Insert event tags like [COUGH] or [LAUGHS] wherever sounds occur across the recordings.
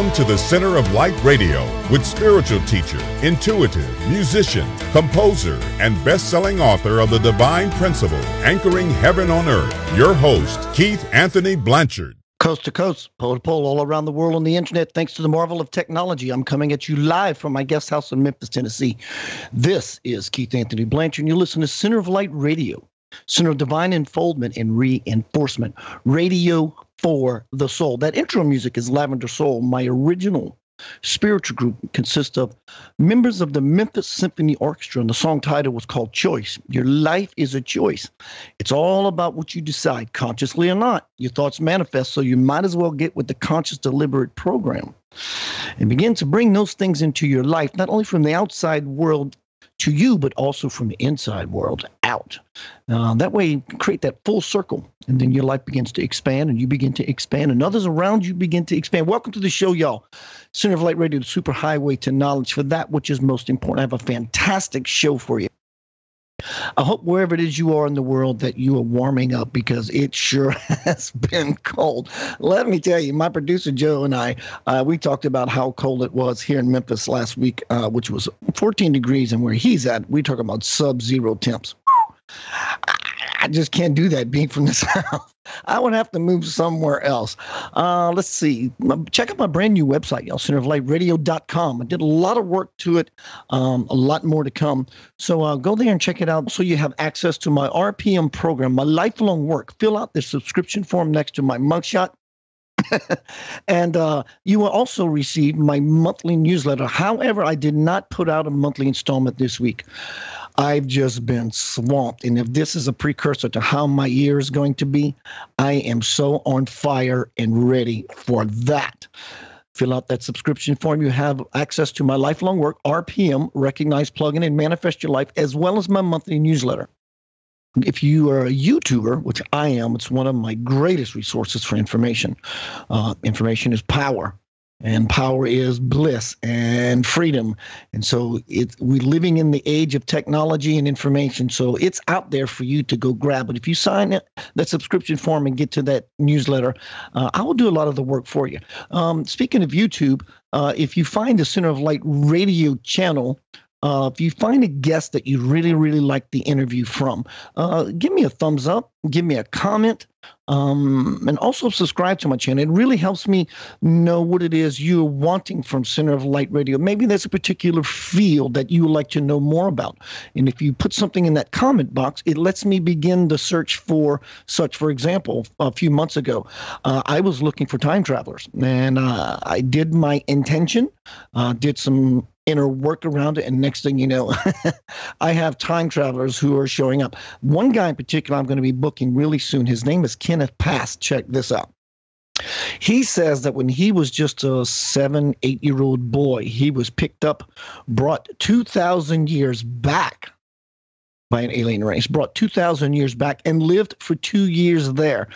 Welcome to the Center of Light Radio with spiritual teacher, intuitive, musician, composer, and best-selling author of The Divine Principle, Anchoring Heaven on Earth, your host, Keith Anthony Blanchard. Coast to coast, pole to pole, all around the world on the internet, thanks to the marvel of technology. I'm coming at you live from my guest house in Memphis, Tennessee. This is Keith Anthony Blanchard, and you listen to Center of Light Radio, Center of Divine Unfoldment and Reinforcement, radio for the soul. That intro music is Lavender Soul, my original spiritual group consists of members of the Memphis Symphony Orchestra, and the song title was called Choice. Your life is a choice. It's all about what you decide, consciously or not. Your thoughts manifest, so you might as well get with the conscious, deliberate program and begin to bring those things into your life, not only from the outside world to you, but also from the inside world out. Uh, that way, you create that full circle, and then your life begins to expand, and you begin to expand, and others around you begin to expand. Welcome to the show, y'all. Center of Light Radio, the super highway to knowledge for that which is most important. I have a fantastic show for you. I hope wherever it is you are in the world that you are warming up because it sure [LAUGHS] has been cold. Let me tell you, my producer Joe and I, uh, we talked about how cold it was here in Memphis last week, uh, which was 14 degrees, and where he's at, we talk about sub-zero temps. I just can't do that being from the [LAUGHS] South. I would have to move somewhere else. Uh, let's see. Check out my brand new website, y'all, centeroflightradio.com. I did a lot of work to it, um, a lot more to come. So uh, go there and check it out so you have access to my RPM program, my lifelong work. Fill out the subscription form next to my mugshot. [LAUGHS] and uh, you will also receive my monthly newsletter. However, I did not put out a monthly installment this week. I've just been swamped. And if this is a precursor to how my year is going to be, I am so on fire and ready for that. Fill out that subscription form. You have access to my lifelong work, RPM, Recognize, Plugin, and Manifest Your Life, as well as my monthly newsletter. If you are a YouTuber, which I am, it's one of my greatest resources for information. Uh, information is power and power is bliss and freedom. And so it we're living in the age of technology and information so it's out there for you to go grab. But if you sign that subscription form and get to that newsletter uh, i will do a lot of the work for you. Um, speaking of youtube uh, if you find the center of light radio channel uh, if you find a guest that you really, really like the interview from, uh, give me a thumbs up, give me a comment, um, and also subscribe to my channel. It really helps me know what it is you're wanting from Center of Light Radio. Maybe there's a particular field that you would like to know more about. And if you put something in that comment box, it lets me begin the search for such. For example, a few months ago, uh, I was looking for time travelers, and uh, I did my intention, uh, did some inner work around it. And next thing you know, [LAUGHS] I have time travelers who are showing up. One guy in particular, I'm going to be booking really soon. His name is Kenneth Pass. Check this out. He says that when he was just a seven, eight year old boy, he was picked up, brought 2,000 years back by an alien race, brought 2,000 years back, and lived for two years there.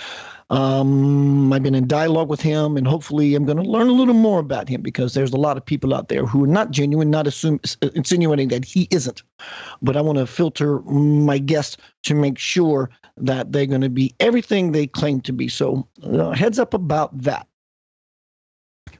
Um, I've been in dialogue with him, and hopefully, I'm going to learn a little more about him because there's a lot of people out there who are not genuine, not assume, insinuating that he isn't. But I want to filter my guests to make sure that they're going to be everything they claim to be. So, uh, heads up about that.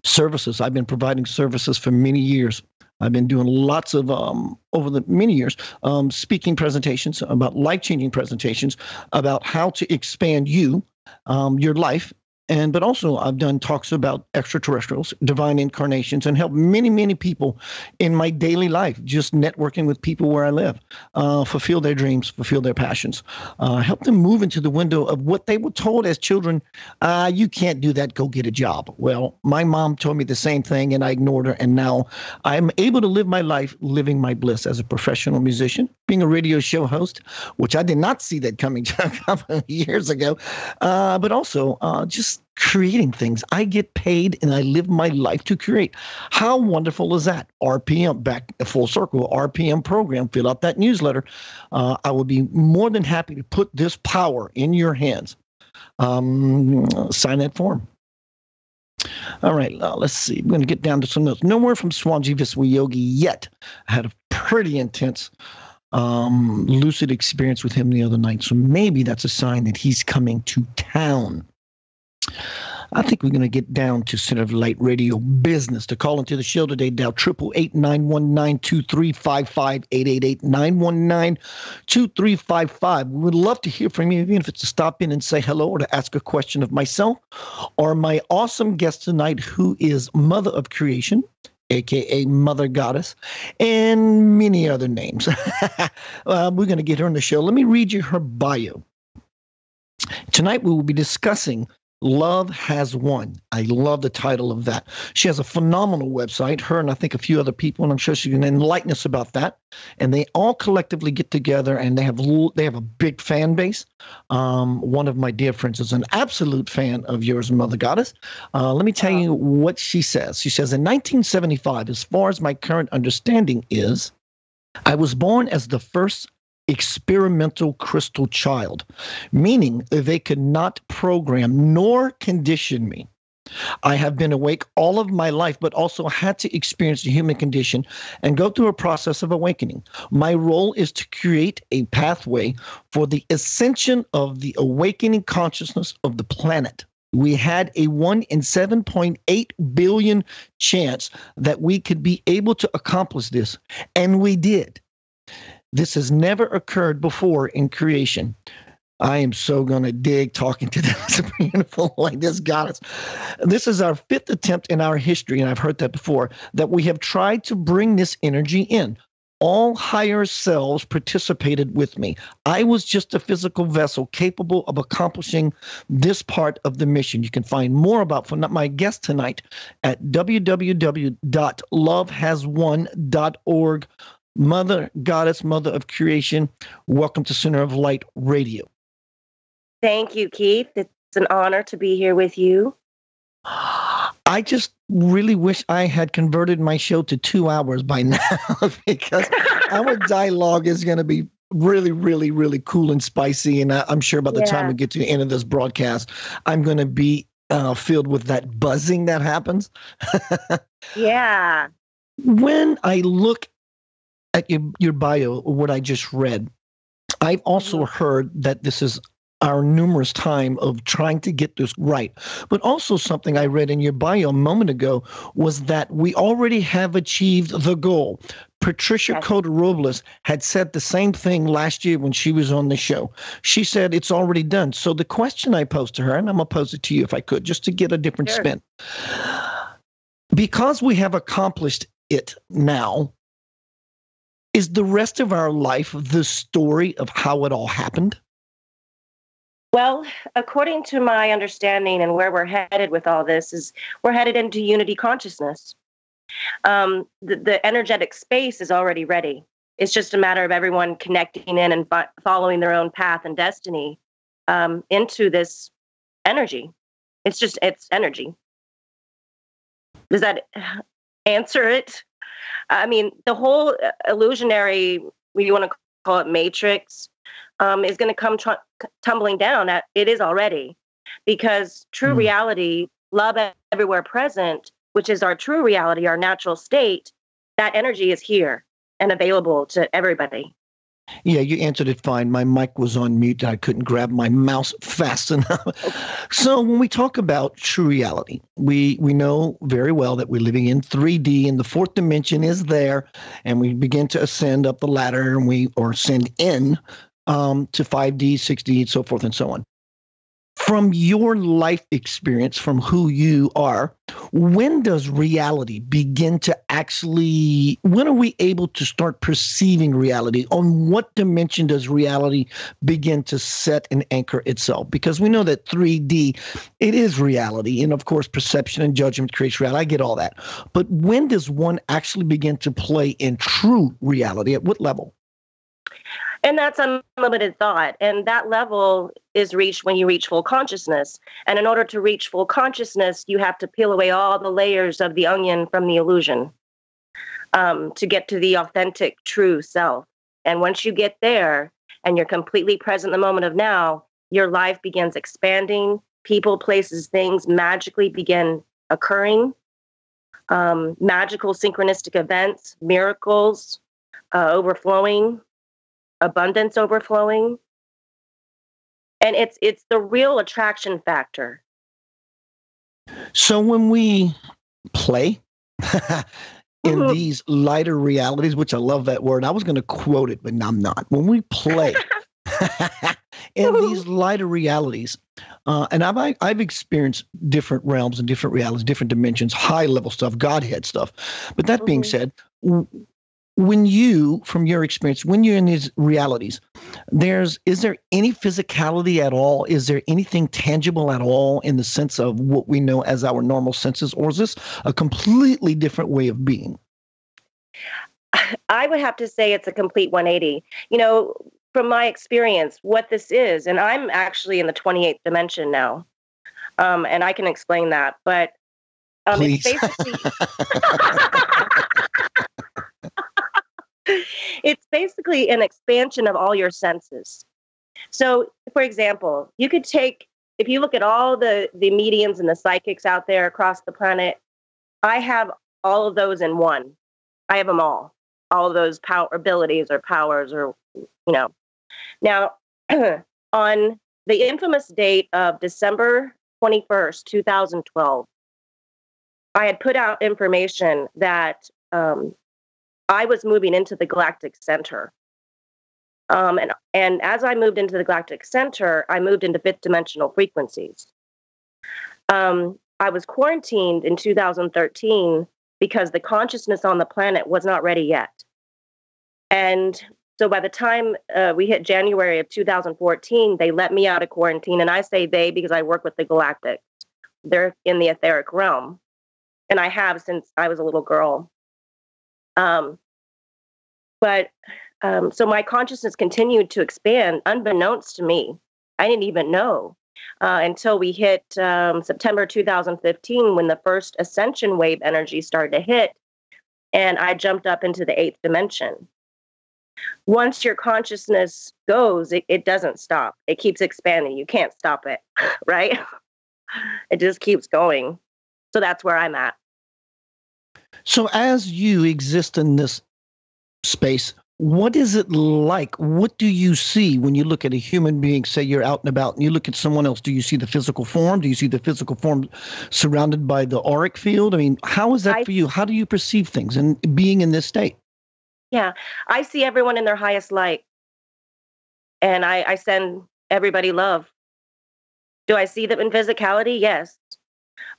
Services. I've been providing services for many years. I've been doing lots of um, over the many years um, speaking presentations about life changing presentations about how to expand you um, your life. And but also I've done talks about extraterrestrials, divine incarnations, and helped many, many people in my daily life, just networking with people where I live, uh, fulfill their dreams, fulfill their passions, uh, help them move into the window of what they were told as children, uh, you can't do that, go get a job. Well, my mom told me the same thing and I ignored her. And now I'm able to live my life living my bliss as a professional musician, being a radio show host, which I did not see that coming [LAUGHS] years ago, uh, but also uh, creating things. I get paid and I live my life to create. How wonderful is that? RPM, back full circle, RPM program, fill out that newsletter. Uh, I will be more than happy to put this power in your hands. Um, sign that form. All right, uh, let's see. I'm going to get down to some notes. No more from Swamiji Viswayogi yet. I had a pretty intense um, lucid experience with him the other night. So maybe that's a sign that he's coming to town. I think we're going to get down to Center of Light Radio business. To call into the show today, dial triple eight nine one nine two three five five eight eight eight nine one nine two three five five. We would love to hear from you, even if it's to stop in and say hello or to ask a question of myself or my awesome guest tonight, who is Mother of Creation, aka Mother Goddess, and many other names. [LAUGHS] uh, we're going to get her on the show. Let me read you her bio. Tonight we will be discussing Love Has Won. I love the title of that. She has a phenomenal website, her and I think a few other people, and I'm sure she can enlighten us about that. And they all collectively get together and they have they have a big fan base. Um, one of my dear friends is an absolute fan of yours, Mother Goddess. Uh, let me tell you what she says. She says, in 1975, as far as my current understanding is, I was born as the first experimental crystal child, meaning they could not program nor condition me. I have been awake all of my life, but also had to experience the human condition and go through a process of awakening. My role is to create a pathway for the ascension of the awakening consciousness of the planet. We had a 1 in 7.8 billion chance that we could be able to accomplish this, and we did. This has never occurred before in creation. I am so going to dig talking to this beautiful like this goddess. This is our fifth attempt in our history, and I've heard that before, that we have tried to bring this energy in. All higher selves participated with me. I was just a physical vessel capable of accomplishing this part of the mission. You can find more about my guest tonight at www.lovehaswon.org Mother, Goddess, Mother of Creation, welcome to Center of Light Radio. Thank you, Keith. It's an honor to be here with you. I just really wish I had converted my show to two hours by [LAUGHS] now because our [LAUGHS] dialogue is going to be really, really, really cool and spicy. And I, am sure by the yeah. time we get to the end of this broadcast, I'm going to be uh, filled with that buzzing that happens. [LAUGHS] yeah. When I look at your, your bio, what I just read, I've also heard that this is our numerous time of trying to get this right. But also something I read in your bio a moment ago was that we already have achieved the goal. Patricia. Cota Robles had said the same thing last year when she was on the show. She said it's already done. So the question I posed to her, and I'm gonna pose it to you if I could, just to get a different sure. spin. Because we have accomplished it now, is the rest of our life the story of how it all happened? Well, according to my understanding and where we're headed with all this is we're headed into unity consciousness. Um, the, the energetic space is already ready. It's just a matter of everyone connecting in and following their own path and destiny um, into this energy. It's just it's energy. Does that answer it? I mean, the whole uh, illusionary, you want to call it matrix, um, is going to come tr- tumbling down. At, it is already, because true mm. reality, love everywhere present, which is our true reality, our natural state, that energy is here and available to everybody. Yeah, you answered it fine. My mic was on mute. I couldn't grab my mouse fast [LAUGHS] enough. so when we talk about true reality, we we know very well that we're living in 3D and the fourth dimension is there, and we begin to ascend up the ladder and we or ascend in um, to 5D, 6D, and so forth and so on from your life experience, from who you are, when does reality begin to actually, when are we able to start perceiving reality? On what dimension does reality begin to set and anchor itself? Because we know that 3D, it is reality. And of course, perception and judgment creates reality. I get all that. But when does one actually begin to play in true reality? At what level? And that's unlimited thought. And that level is reached when you reach full consciousness. And in order to reach full consciousness, you have to peel away all the layers of the onion from the illusion um, to get to the authentic, true self. And once you get there and you're completely present the moment of now, your life begins expanding. People, places, things magically begin occurring. Um, magical synchronistic events, miracles, uh, overflowing, abundance overflowing. And it's it's the real attraction factor. So when we play [LAUGHS] in these lighter realities, which I love that word, I was going to quote it, but I'm not. When we play [LAUGHS] in these lighter realities, uh, and I've I- I've experienced different realms and different realities, different dimensions, high level stuff, Godhead stuff. But that being Mhm. said, when you, from your experience, when you're in these realities, there's is there any physicality at all? Is there anything tangible at all in the sense of what we know as our normal senses, or is this a completely different way of being? I would have to say it's a complete 180. You know, from my experience, what this is, and I'm actually in the 28th dimension now, um, and I can explain that. But um, it's Please. basically [LAUGHS] [LAUGHS] it's basically an expansion of all your senses. So, for example, you could take if you look at all the the mediums and the psychics out there across the planet, I have all of those in one. I have them all all of those power abilities or powers or you know now [CLEARS THROAT] on the infamous date of december 21st 2012 i had put out information that um, i was moving into the galactic center um, and, and as i moved into the galactic center i moved into fifth dimensional frequencies um, i was quarantined in 2013 because the consciousness on the planet was not ready yet. And so by the time uh, we hit January of 2014, they let me out of quarantine. And I say they because I work with the Galactics. They're in the etheric realm. And I have since I was a little girl. Um, but um, so my consciousness continued to expand unbeknownst to me. I didn't even know uh, until we hit um, September 2015 when the first ascension wave energy started to hit, and I jumped up into the eighth dimension. Once your consciousness goes, it, it doesn't stop. It keeps expanding. You can't stop it, [LAUGHS] right? It just keeps going. So that's where I'm at. So, as you exist in this space, what is it like? What do you see when you look at a human being? Say you're out and about and you look at someone else. Do you see the physical form? Do you see the physical form surrounded by the auric field? I mean, how is that I- for you? How do you perceive things and being in this state? Yeah, I see everyone in their highest light, and I, I send everybody love. Do I see them in physicality? Yes,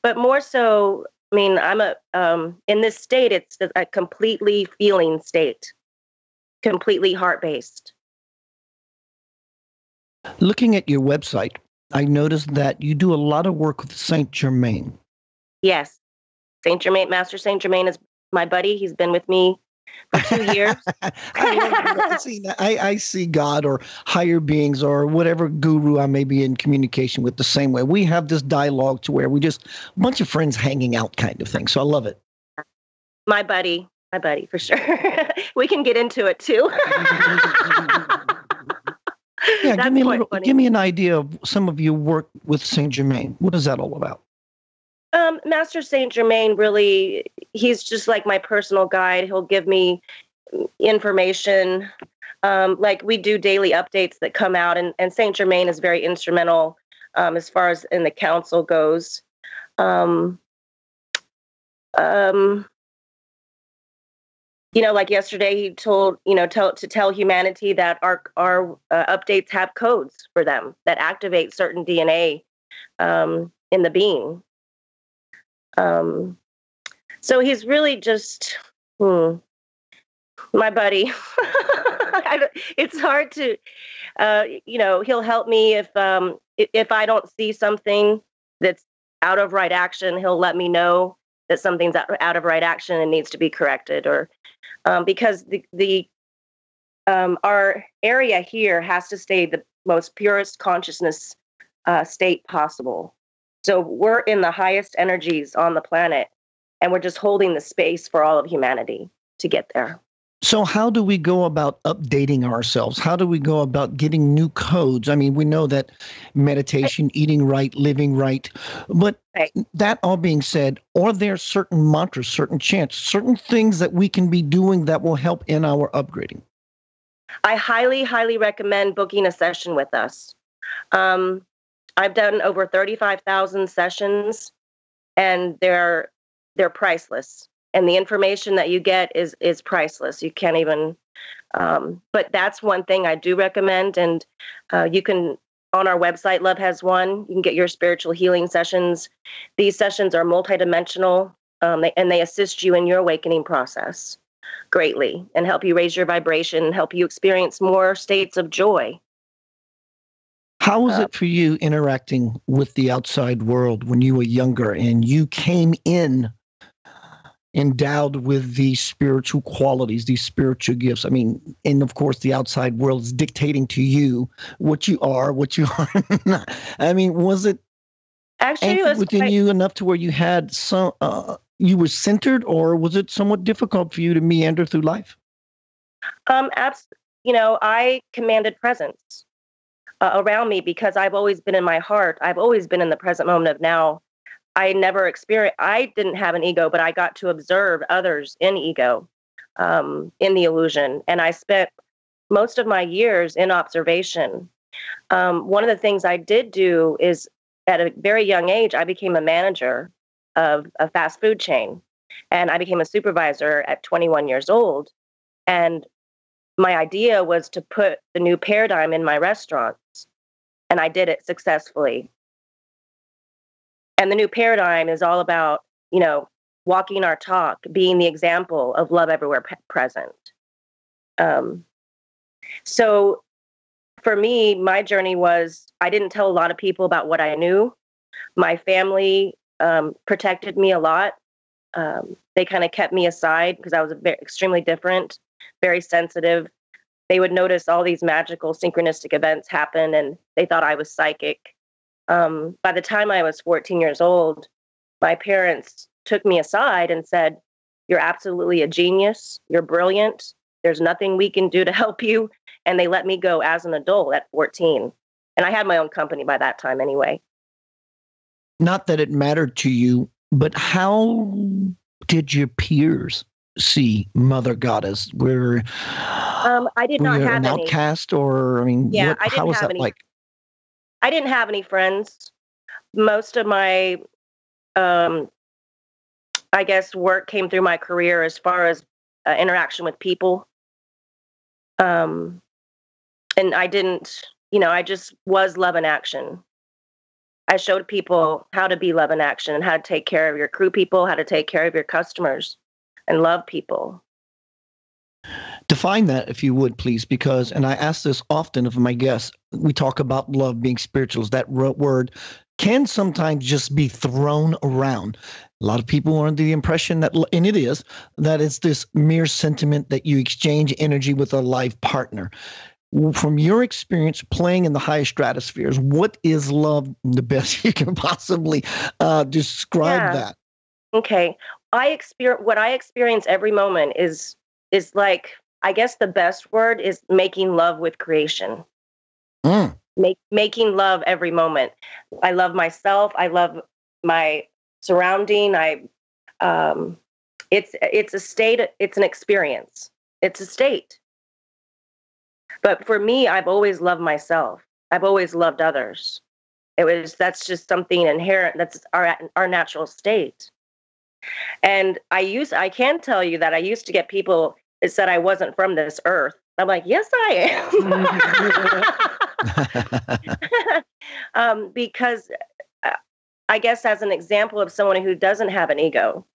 but more so. I mean, I'm a um, in this state. It's a- a completely feeling state, completely heart based. Looking at your website, I noticed that you do a lot of work with Saint Germain. Yes, Saint Germain, Master Saint Germain is my buddy. He's been with me for two years. [LAUGHS] I, see, I, I see God or higher beings or whatever guru I may be in communication with the same way. We have this dialogue to where we just a bunch of friends hanging out kind of thing. So I love it. my buddy, my buddy for sure. [LAUGHS] we can get into it too. [LAUGHS] Yeah, That's give me a little, funny. give me an idea of some of your work with Saint Germain. What is that all about? Um, Master Saint Germain really, he's just like my personal guide. He'll give me information. Um, like we do daily updates that come out, and, and Saint Germain is very instrumental um, as far as in the council goes. Um, um, you know, like yesterday, he told you know tell, to tell humanity that our our uh, updates have codes for them that activate certain DNA um, in the being. Um, so he's really just hmm, my buddy. [LAUGHS] It's hard to, uh, you know, he'll help me if um, if I don't see something that's out of right action. He'll let me know that something's out, of right action and needs to be corrected, or um, because the the um, our area here has to stay the most purest consciousness uh, state possible. So we're in the highest energies on the planet, and we're just holding the space for all of humanity to get there. So, how do we go about updating ourselves? How do we go about getting new codes? I mean, we know that meditation, eating right, living right, but Right. that all being said, are there certain mantras, certain chants, certain things that we can be doing that will help in our upgrading? I highly, highly recommend booking a session with us. Um, I've done over 35,000 sessions and they're they're priceless. And the information that you get is is priceless. You can't even. Um, but that's one thing I do recommend, and uh, you can on our website. Love has won. You can get your spiritual healing sessions. These sessions are multidimensional, um, they, and they assist you in your awakening process greatly and help you raise your vibration, help you experience more states of joy. How was it for you interacting with the outside world when you were younger and you came in endowed with these spiritual qualities, these spiritual gifts? I mean, and of course, the outside world is dictating to you what you are, what you [LAUGHS] are not. I mean, was it actually it was within quite, you enough to where you had some uh, you were centered, or was it somewhat difficult for you to meander through life? Um, abs- you know, I commanded presence uh, around me because I've always been in my heart. I've always been in the present moment of now. I never experienced. I didn't have an ego, but I got to observe others in ego, um, in the illusion, and I spent most of my years in observation. Um, one of the things I did do is at a very young age, I became a manager of a fast food chain. And I became a supervisor at 21 years old. And my idea was to put the new paradigm in my restaurants. And I did it successfully. And the new paradigm is all about, you know, walking our talk, being the example of love everywhere pe- present. Um, so for me, my journey was I didn't tell a lot of people about what I knew. My family um, protected me a lot. Um, they kind of kept me aside because I was very, extremely different, very sensitive. They would notice all these magical synchronistic events happen, and they thought I was psychic. Um, by the time I was 14 years old, my parents took me aside and said, You're absolutely a genius. You're brilliant. There's nothing we can do to help you. And they let me go as an adult at 14. And I had my own company by that time anyway not that it mattered to you, but how did your peers see Mother Goddess? Were um, I did not have an any. outcast, or I mean, yeah, what, I didn't how was have that any. like? I didn't have any friends. Most of my, um, I guess, work came through my career as far as uh, interaction with people. Um, and I didn't, you know, I just was love and action. I showed people how to be love in action and how to take care of your crew people, how to take care of your customers and love people. Define that, if you would, please, because, and I ask this often of my guests, we talk about love being spiritual. Is that word can sometimes just be thrown around. A lot of people are under the impression that, and it is, that it's this mere sentiment that you exchange energy with a life partner from your experience playing in the highest stratospheres, what is love the best [LAUGHS] you can possibly uh, describe yeah. that? Okay, I experience what I experience every moment is is like I guess the best word is making love with creation. Mm. Make, making love every moment. I love myself. I love my surrounding. I um, it's it's a state. It's an experience. It's a state but for me, I've always loved myself. I've always loved others. It was that's just something inherent. That's our our natural state. And I use I can tell you that I used to get people that said I wasn't from this earth. I'm like, yes, I am. [LAUGHS] um, because uh, I guess as an example of someone who doesn't have an ego,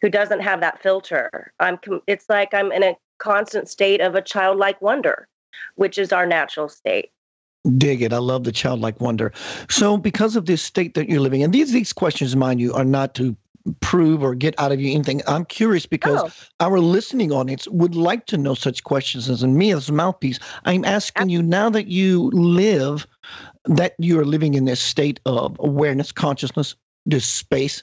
who doesn't have that filter, I'm. It's like I'm in a constant state of a childlike wonder which is our natural state. Dig it. I love the childlike wonder. So, because of this state that you're living in, these these questions, mind you, are not to prove or get out of you anything. I'm curious because oh. our listening audience would like to know such questions as me as a mouthpiece. I'm asking you now that you live, that you're living in this state of awareness, consciousness, this space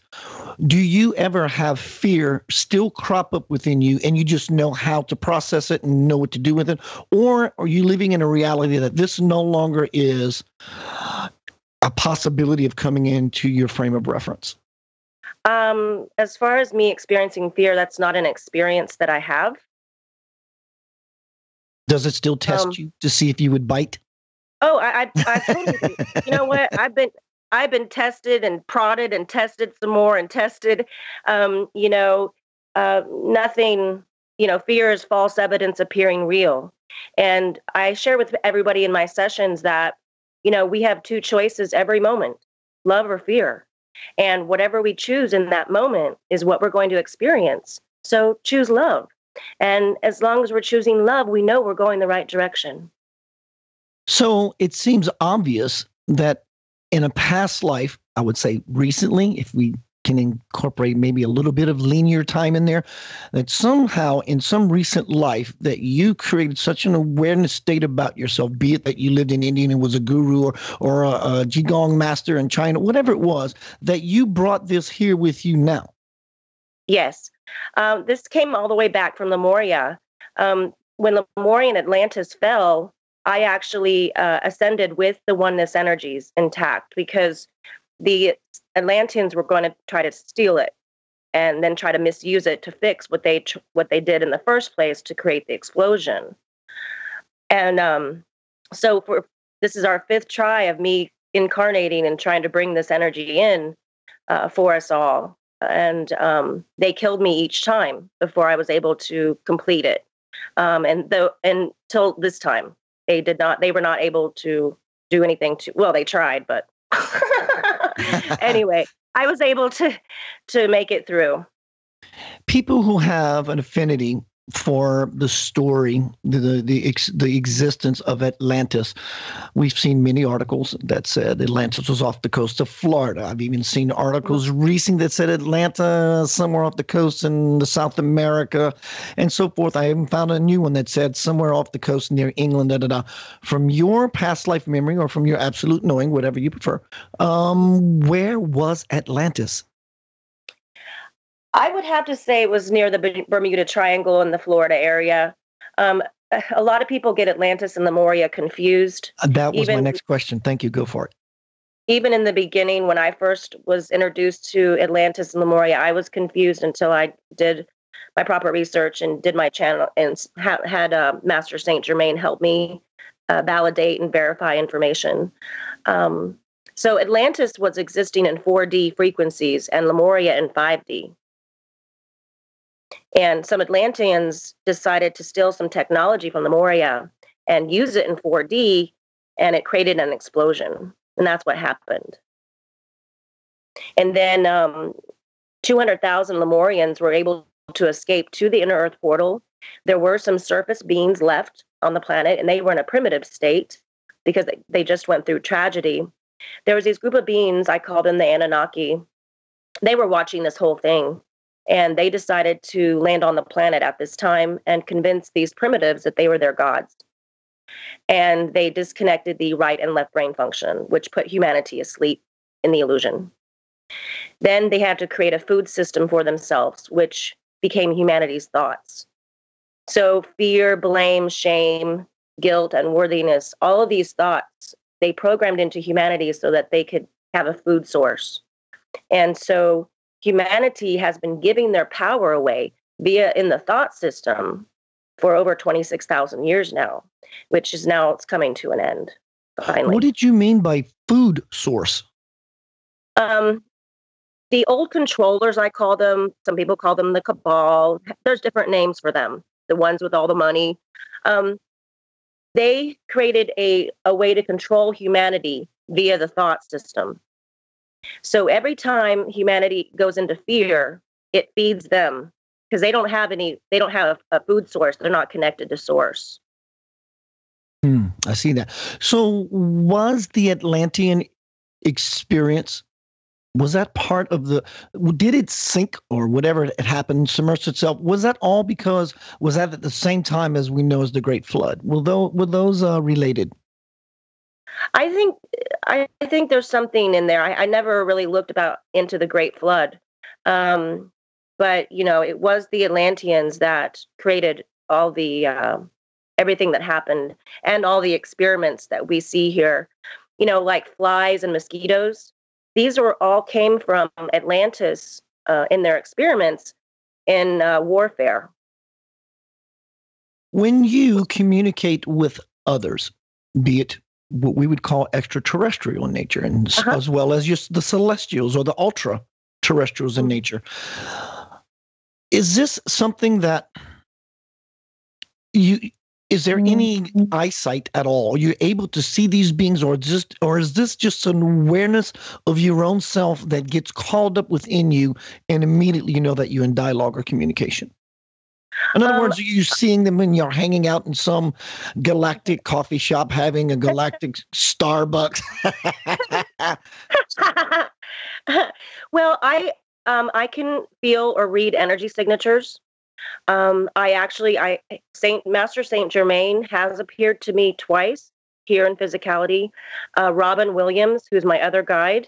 do you ever have fear still crop up within you and you just know how to process it and know what to do with it or are you living in a reality that this no longer is a possibility of coming into your frame of reference um, as far as me experiencing fear that's not an experience that i have does it still test um, you to see if you would bite oh i i, I totally you know what [LAUGHS] i've been I've been tested and prodded and tested some more and tested. Um, you know, uh, nothing. You know, fear is false evidence appearing real. And I share with everybody in my sessions that, you know, we have two choices every moment love or fear. And whatever we choose in that moment is what we're going to experience. So choose love. And as long as we're choosing love, we know we're going the right direction. So it seems obvious that in a past life, I would say recently, if we can incorporate maybe a little bit of linear time in there that somehow in some recent life that you created such an awareness state about yourself be it that you lived in india and was a guru or or a, a master in china whatever it was that you brought this here with you now. Yes. Um, this came all the way back from lemuria. Um, when and atlantis fell i actually uh, ascended with the oneness energies intact because the Atlanteans were going to try to steal it and then try to misuse it to fix what they what they did in the first place to create the explosion. And um, so for this is our fifth try of me incarnating and trying to bring this energy in uh, for us all. And um, they killed me each time before I was able to complete it. Um, and though until this time, they did not. They were not able to do anything to. Well, they tried, but [LAUGHS] [LAUGHS] anyway, I was able to to make it through. People who have an affinity for the story, the the the, ex, the, existence of Atlantis. We've seen many articles that said Atlantis was off the coast of Florida. I've even seen articles recently that said Atlanta somewhere off the coast in the South America, and so forth. I even found a new one that said somewhere off the coast near England. Da da da. From your past life memory or from your absolute knowing, whatever you prefer, um, where was Atlantis? I would have to say it was near the Bermuda Triangle in the Florida area. Um, a lot of people get Atlantis and Lemuria confused. Uh, that was even, my next question. Thank you. Go for it. Even in the beginning, when I first was introduced to Atlantis and Lemuria, I was confused until I did my proper research and did my channel and ha- had uh, Master Saint Germain help me uh, validate and verify information. Um, so Atlantis was existing in 4D frequencies and Lemuria in 5D. And some Atlanteans decided to steal some technology from Lemuria and use it in 4D, and it created an explosion. And that's what happened. And then um, 200,000 Lemurians were able to escape to the inner Earth portal. There were some surface beings left on the planet, and they were in a primitive state because they just went through tragedy. There was these group of beings, I called them the Anunnaki. They were watching this whole thing and they decided to land on the planet at this time and convince these primitives that they were their gods. And they disconnected the right and left brain function, which put humanity asleep in the illusion. Then they had to create a food system for themselves, which became humanity's thoughts. So fear, blame, shame, guilt, and worthiness, all of these thoughts, they programmed into humanity so that they could have a food source. And so humanity has been giving their power away via in the thought system for over 26,000 years now, which is now it's coming to an end. Finally. What did you mean by food source? Um, the old controllers, I call them, some people call them the cabal. There's different names for them, the ones with all the money. Um, they created a, a way to control humanity via the thought system. So every time humanity goes into fear, it feeds them because they don't have any, they don't have a, food source. They're not connected to source. Hmm, I see that. So was the Atlantean experience was that part of the did it sink or whatever it happened submerge itself was that all because was that at the same time as we know as the great flood were those were those uh, related I think I think there's something in there. I, I never really looked about into the Great Flood, um, but you know, it was the Atlanteans that created all the uh, everything that happened and all the experiments that we see here. You know, like flies and mosquitoes. These were all came from Atlantis uh, in their experiments in uh, warfare. When you communicate with others, be it what we would call extraterrestrial in nature, and uh-huh. as well as just the celestials or the ultra terrestrials in mm-hmm. nature. Is this something that you is there any mm-hmm. eyesight at all? Are you able to see these beings, or just, or is this just an awareness of your own self that gets called up within you, and immediately you know that you're in dialogue or communication? In other um, words, are you seeing them when you're hanging out in some galactic coffee shop having a galactic Starbucks? [LAUGHS] well, I um, I can feel or read energy signatures. Um, I actually, I Saint Master Saint Germain has appeared to me twice here in physicality. Uh, Robin Williams, who's my other guide,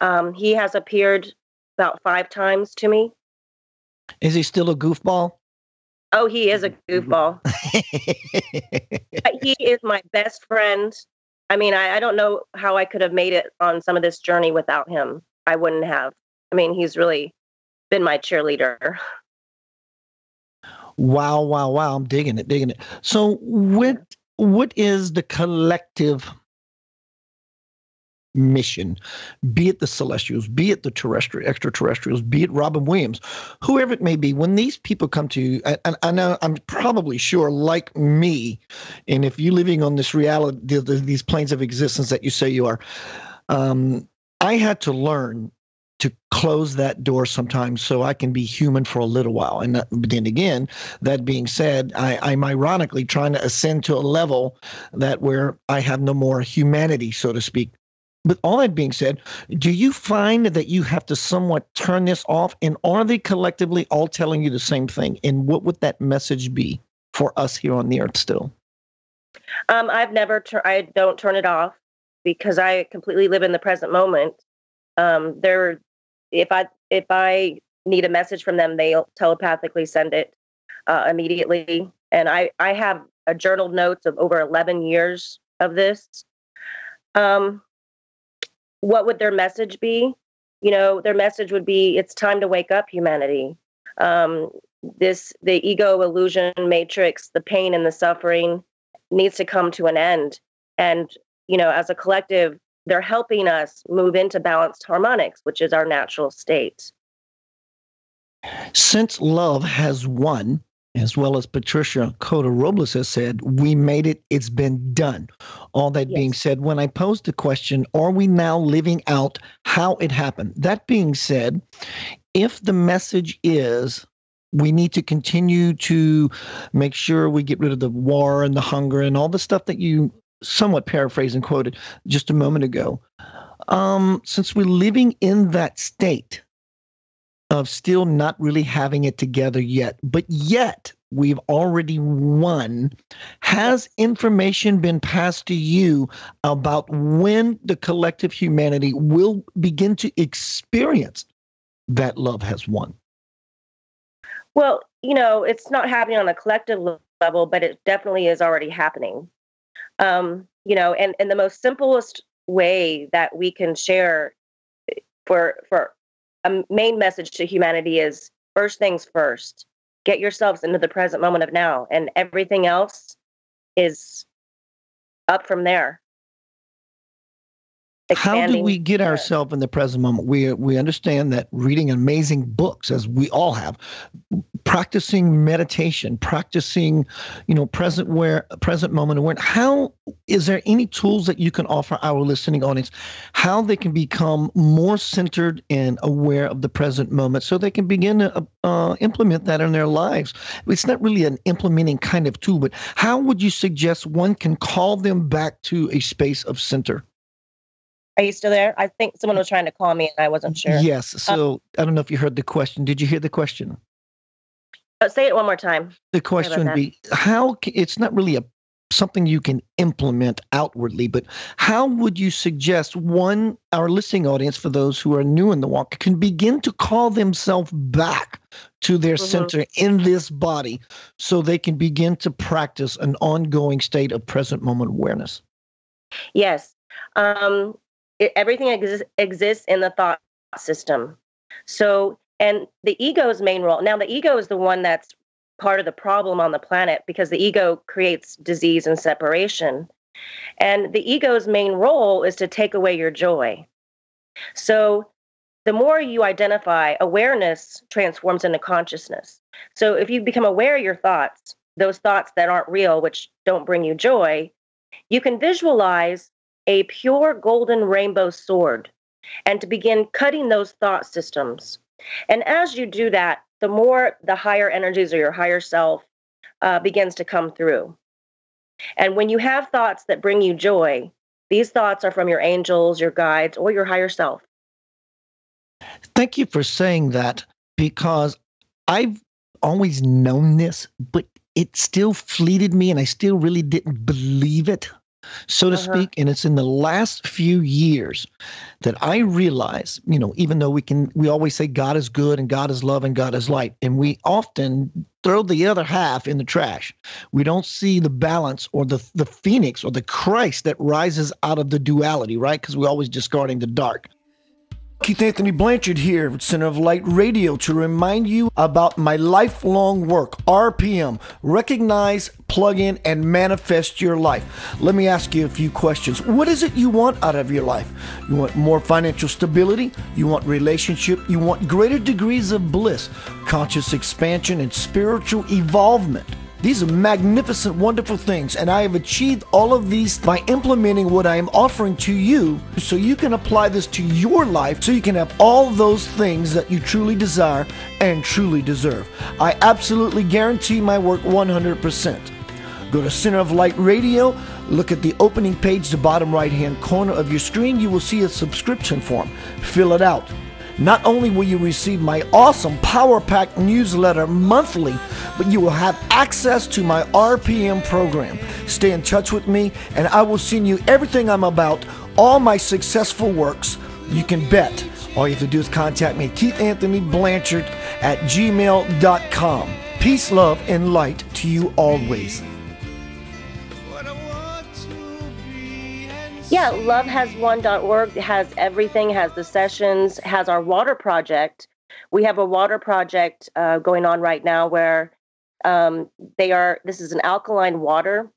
um, he has appeared about five times to me. Is he still a goofball? Oh, he is a [LAUGHS] mm-hmm. goofball. [LAUGHS] he is my best friend. I mean, I, I don't know how I could have made it on some of this journey without him. I wouldn't have. I mean, he's really been my cheerleader. Wow, wow, wow. I'm digging it, digging it. So what what is the collective mission, be it the celestials, be it the terrestrial extraterrestrials, be it Robin Williams, whoever it may be, when these people come to you, and I know I'm probably sure, like me, and if you're living on this reality, these planes of existence that you say you are, um, I had to learn to close that door sometimes so I can be human for a little while. And then again, that being said, I, am ironically trying to ascend to a level that where I have no more humanity, so to speak. But all that being said, do you find that you have to somewhat turn this off? And are they collectively all telling you the same thing? And what would that message be for us here on the earth still? Um, I've never, tur- I don't turn it off because I completely live in the present moment. Um, there, if I if I need a message from them, they'll telepathically send it uh, immediately. And I I have a journal notes of over eleven years of this. Um, what would their message be? You know, their message would be, "It's time to wake up, humanity." Um, this the ego illusion matrix, the pain and the suffering needs to come to an end. And you know, as a collective, they're helping us move into balanced harmonics, which is our natural state. Since love has won, as well as Patricia Cota Robles has said, we made it, it's been done. All that yes. being said, when I posed the question, are we now living out how it happened? That being said, if the message is we need to continue to make sure we get rid of the war and the hunger and all the stuff that you somewhat paraphrased and quoted just a moment ago. Um, since we're living in that state of still not really having it together yet, but yet we've already won, has information been passed to you about when the collective humanity will begin to experience that love has won? Well, you know, it's not happening on a collective level, but it definitely is already happening um, you know and and the most simplest way that we can share for for a main message to humanity is first things first get yourselves into the present moment of now and everything else is up from there how do we get ourselves in the present moment? We we understand that reading amazing books, as we all have, practicing meditation, practicing, you know, present where present moment awareness. How is there any tools that you can offer our listening audience, how they can become more centered and aware of the present moment, so they can begin to uh, implement that in their lives? It's not really an implementing kind of tool, but how would you suggest one can call them back to a space of center? Are you still there? I think someone was trying to call me and I wasn't sure. Yes. Um, so um, I don't know if you heard the question. Did you hear the question? Uh, say it one more time. The question would be how it's not really a something you can implement outwardly, but how would you suggest one our listening audience for those who are new in the walk can begin to call themselves back to their mm-hmm. center in this body so they can begin to practice an ongoing state of present moment awareness? Yes. Um, it, everything ex- exists in the thought system. So, and the ego's main role now, the ego is the one that's part of the problem on the planet because the ego creates disease and separation. And the ego's main role is to take away your joy. So the more you identify, awareness transforms into consciousness. So if you become aware of your thoughts, those thoughts that aren't real, which don't bring you joy, you can visualize a pure golden rainbow sword and to begin cutting those thought systems. And as you do that, the more the higher energies or your higher self uh, begins to come through. And when you have thoughts that bring you joy, these thoughts are from your angels, your guides, or your higher self. Thank you for saying that because I've always known this, but it still fleeted me and I still really didn't believe it so to uh-huh. speak. And it's in the last few years that I realize, you know, even though we can, we always say God is good and God is love and God is light, and we often throw the other half in the trash. We don't see the balance or the the phoenix or the Christ that rises out of the duality, right? Because we're always discarding the dark. Keith Anthony Blanchard here Center of Light Radio to remind you about my lifelong work, RPM. Recognize, plug in, and manifest your life. Let me ask you a few questions. What is it you want out of your life? You want more financial stability? You want relationship? You want greater degrees of bliss, conscious expansion, and spiritual evolvement? These are magnificent, wonderful things, and I have achieved all of these by implementing what I am offering to you so you can apply this to your life so you can have all those things that you truly desire and truly deserve. I absolutely guarantee my work 100%. Go to Center of Light Radio, look at the opening page, the bottom right hand corner of your screen. You will see a subscription form. Fill it out. Not only will you receive my awesome Power Pack newsletter monthly, but you will have access to my RPM program. Stay in touch with me, and I will send you everything I'm about, all my successful works. You can bet. All you have to do is contact me, Keith Anthony Blanchard at gmail.com. Peace, love, and light to you always. Yeah, lovehaswon.org has everything, has the sessions, has our water project. We have a water project uh, going on right now where um, they are, this is an alkaline water.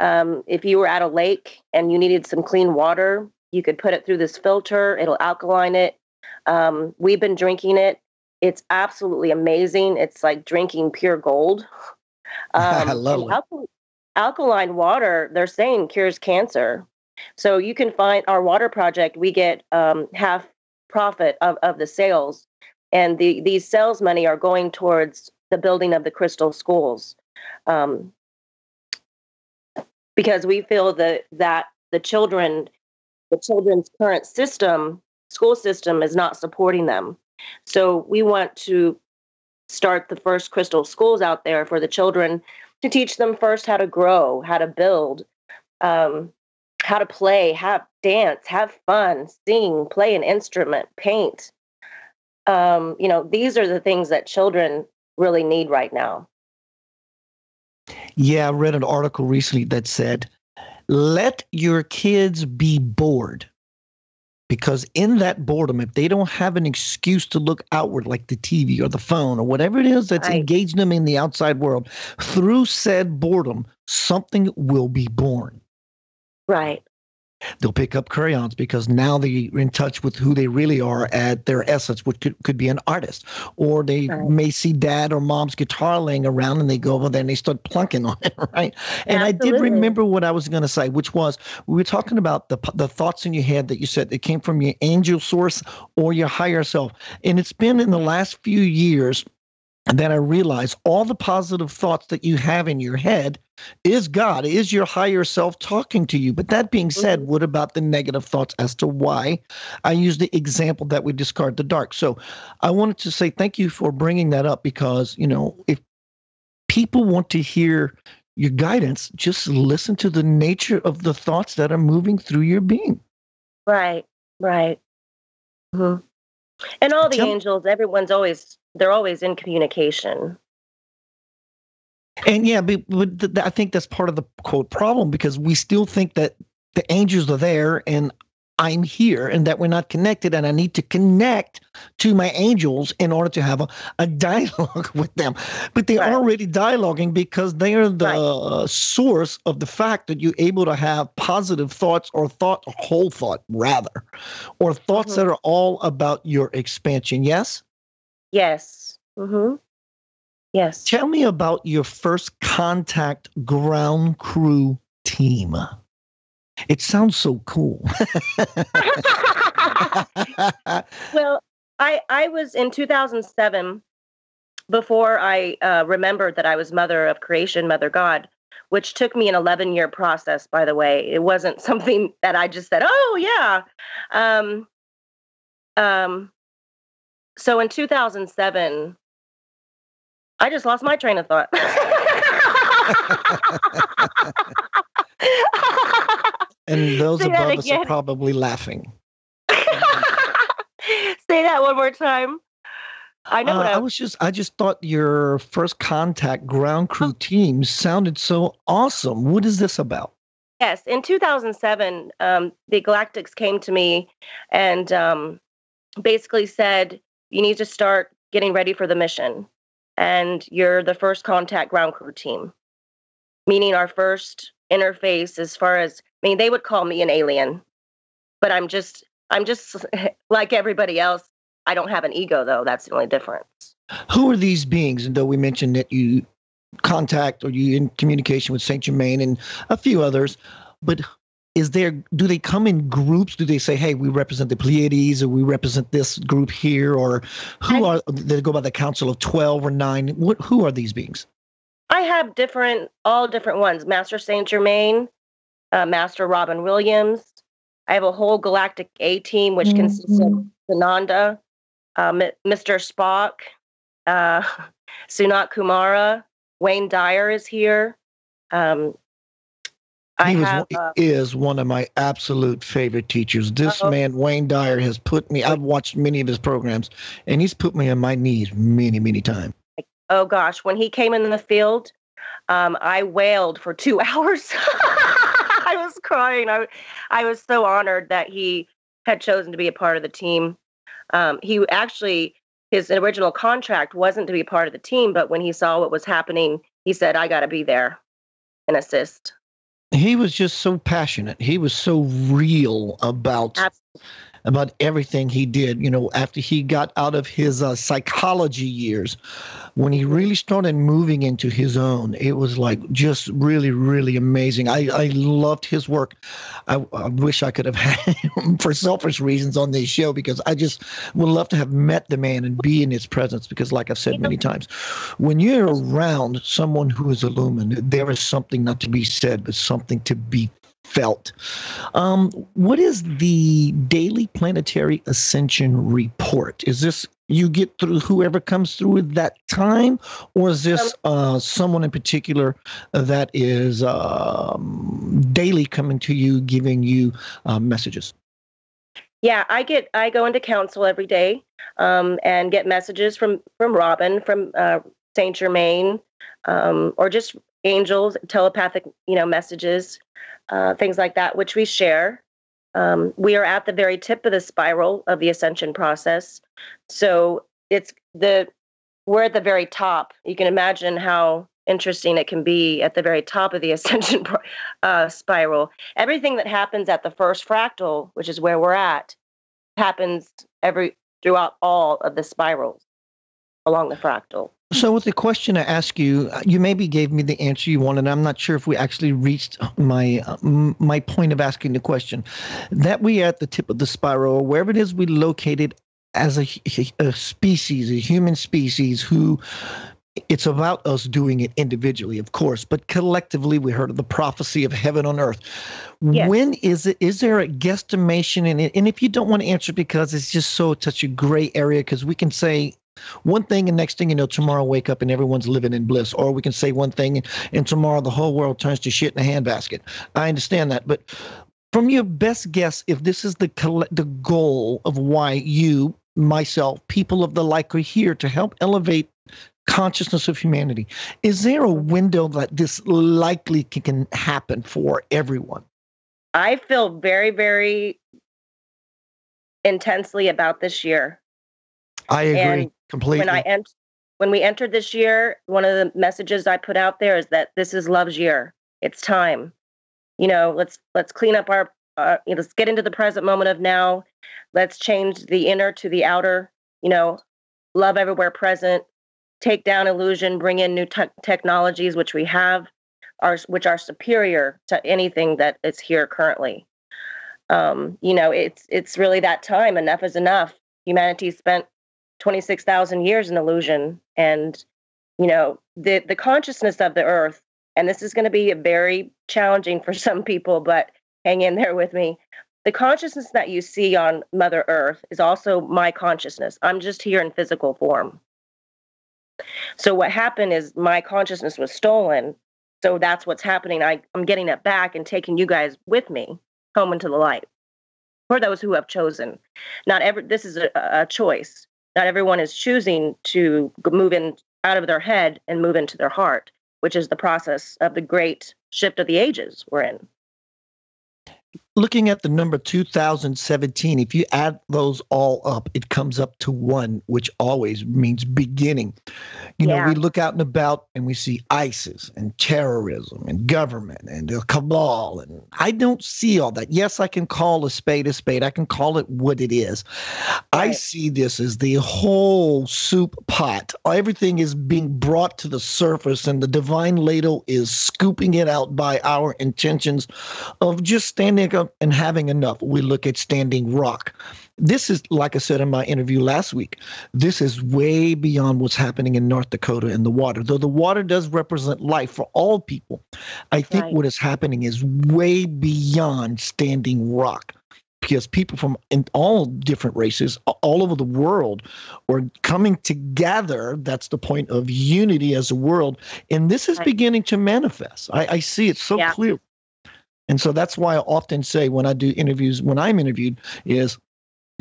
Um, if you were at a lake and you needed some clean water, you could put it through this filter, it'll alkaline it. Um, we've been drinking it. It's absolutely amazing. It's like drinking pure gold. [LAUGHS] Um, I love it. Alkaline water, they're saying cures cancer. So you can find our water project. We get um, half profit of, of the sales, and the these sales money are going towards the building of the crystal schools, um, because we feel that that the children, the children's current system, school system, is not supporting them. So we want to start the first crystal schools out there for the children to teach them first how to grow, how to build. Um, how to play, have dance, have fun, sing, play an instrument, paint. Um, you know, these are the things that children really need right now. Yeah, I read an article recently that said, let your kids be bored. Because in that boredom, if they don't have an excuse to look outward, like the TV or the phone or whatever it is that's right. engaging them in the outside world, through said boredom, something will be born. Right. They'll pick up crayons because now they're in touch with who they really are at their essence, which could, could be an artist. Or they right. may see dad or mom's guitar laying around and they go over there and they start plunking [LAUGHS] on it, right? And Absolutely. I did remember what I was going to say, which was we were talking about the, the thoughts in your head that you said that came from your angel source or your higher self. And it's been in the last few years and then I realized all the positive thoughts that you have in your head is God, is your higher self talking to you. But that being said, mm-hmm. what about the negative thoughts as to why I use the example that we discard the dark? So I wanted to say thank you for bringing that up because, you know, if people want to hear your guidance, just listen to the nature of the thoughts that are moving through your being. Right, right. Mm-hmm. And all the Tell- angels, everyone's always they're always in communication. And yeah, but, but I think that's part of the quote problem because we still think that the angels are there and I'm here and that we're not connected, and I need to connect to my angels in order to have a, a [LAUGHS] dialogue with them. But they're right. already dialoguing because they are the right. source of the fact that you're able to have positive thoughts or thought, whole thought rather, or thoughts mm-hmm. that are all about your expansion. Yes? Yes. Mm-hmm. Yes. Tell me about your first contact ground crew team. It sounds so cool. [LAUGHS] well, I I was in 2007 before I uh, remembered that I was mother of creation, mother God, which took me an 11 year process. By the way, it wasn't [LAUGHS] something that I just said, "Oh yeah." Um, um, so in 2007, I just lost my train of thought. [LAUGHS] and [LAUGHS] those Say above us are probably laughing. [LAUGHS] Say that one more time. I know. Uh, I, I was just, I just thought your first contact ground crew team sounded so awesome. What is this about? Yes, in 2007, um, the Galactics came to me and um, basically said, "You need to start getting ready for the mission, and you're the first contact ground crew team." Meaning, our first interface as far as I mean, they would call me an alien, but I'm just I'm just [LAUGHS] like everybody else. I don't have an ego though. That's the only difference. Who are these beings? And though we mentioned that you contact or you in communication with Saint Germain and a few others, but is there do they come in groups? Do they say, "Hey, we represent the Pleiades," or "We represent this group here," or who I, are they go by the Council of Twelve or Nine? What who are these beings? I have different, all different ones. Master Saint Germain, uh, Master Robin Williams. I have a whole Galactic A team, which mm-hmm. consists of Sananda, uh, M- Mr. Spock, uh, [LAUGHS] Kumara, Wayne Dyer is here. Um, I he have, uh, is one of my absolute favorite teachers. This uh-oh. man, Wayne Dyer, has put me. I've watched many of his programs, and he's put me on my knees many, many times. Oh gosh, when he came in the field, um, I wailed for two [LAUGHS] hours. I was crying. I, I was so honored that he had chosen to be a part of the team. Um, he actually, his original contract wasn't to be a part of the team, but when he saw what was happening, he said, I got to be there and assist. He was just so passionate. He was so real about Absolutely about everything he did. You know, after he got out of his uh, psychology years, when he really started moving into his own, it was like just really, really amazing. I, I loved his work. I, I wish I could have [LAUGHS] had him for selfish reasons on this show because I just would love to have met the man and be in his presence because, like I've said many times, when you're around someone who is illumined, there is something not to be said, but something to be felt. Um, what is the daily planetary ascension report? Is this you get through whoever comes through at that time, or is this um, uh, someone in particular that is um, daily coming to you, giving you uh, messages? Yeah, I get I go into council every day um, and get messages from from Robin from uh, Saint Germain um, or just angels, telepathic you know messages uh, things like that, which we share. Um, we are at the very tip of the spiral of the ascension process. So it's the we're at the very top. You can imagine how interesting it can be at the very top of the [LAUGHS] ascension uh, spiral. Everything that happens at the first fractal, which is where we're at, happens every throughout all of the spirals along the fractal. So, with the question I ask you, uh, you maybe gave me the answer you wanted. I'm not sure if we actually reached my uh, my point of asking the question. That we are at the tip of the spiral, wherever it is we located as a, a species, a human species, who it's about us doing it individually, of course, but collectively, we heard of the prophecy of heaven on earth. Yes. When is it? Is there a guesstimation in it? And if you don't want to answer because it's just so such a gray area, because we can say one thing and next thing you know tomorrow wake up and everyone's living in bliss. Or we can say one thing and tomorrow the whole world turns to shit in a handbasket. I understand that but from your best guess if this is the the goal of why you myself people of the like are here to help elevate consciousness of humanity is there a window that this likely can happen for everyone? I feel very very intensely about this year. I agree. And completely. When I ent- when we entered this year, one of the messages I put out there is that this is love's year. It's time. You know, let's let's clean up our uh, you know, let's get into the present moment of now. Let's change the inner to the outer. You know, love everywhere present. Take down illusion. Bring in new te- technologies, which we have, are which are superior to anything that is here currently. Um, you know, it's it's really that time. Enough is enough. Humanity spent twenty six thousand years an illusion, and you know the the consciousness of the earth. And this is going to be a very challenging for [LAUGHS] some people, but hang in there with me. The consciousness that you see on Mother Earth is also my consciousness. I'm just here in physical form. So what happened is my consciousness was stolen. So that's what's happening. I, I'm getting it back and taking you guys with me home into the light. For those who have chosen, not every this is a, a choice. Not everyone is choosing to move in out of their head and move into their heart, which is the process of the great shift of the ages we're in looking at the number 2017, if you add those all up, it comes up to one, which always means beginning. You yeah. know, we look out and about and we see ISIS and terrorism and government and the cabal. And I don't see all that. Yes, I can call a spade a spade, I can call it what it is. Right. I see this as the whole soup pot. Everything is being brought to the surface, and the divine ladle is scooping it out by our intentions of just standing up and having enough. We look at Standing Rock. This is, like I said in my interview last week, this is way beyond what's happening in North Dakota in the water. Though the water does represent life for all people, I think right. what is happening is way beyond Standing Rock because people from in all different races all over the world are coming together that's the point of unity as a world and this is right. beginning to manifest I, I, see it so yeah. clear and so that's why I often say when I do interviews, when I'm interviewed, is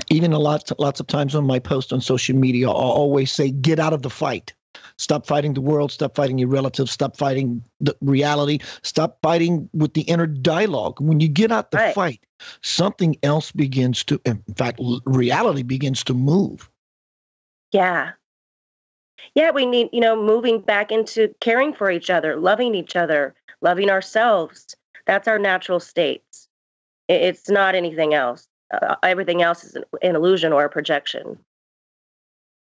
even a lot, lots of times on my post on social media, I'll always say, get out of the fight. Stop fighting the world. Stop fighting your relatives. Stop fighting the reality. Stop fighting with the inner dialogue. When you get out the right. fight, something else begins to, in fact, reality begins to move. Yeah. Yeah, we need, you know, moving back into caring for each other, loving each other, loving ourselves, that's our natural states. It's not anything else. Uh, everything else is an, an illusion or a projection.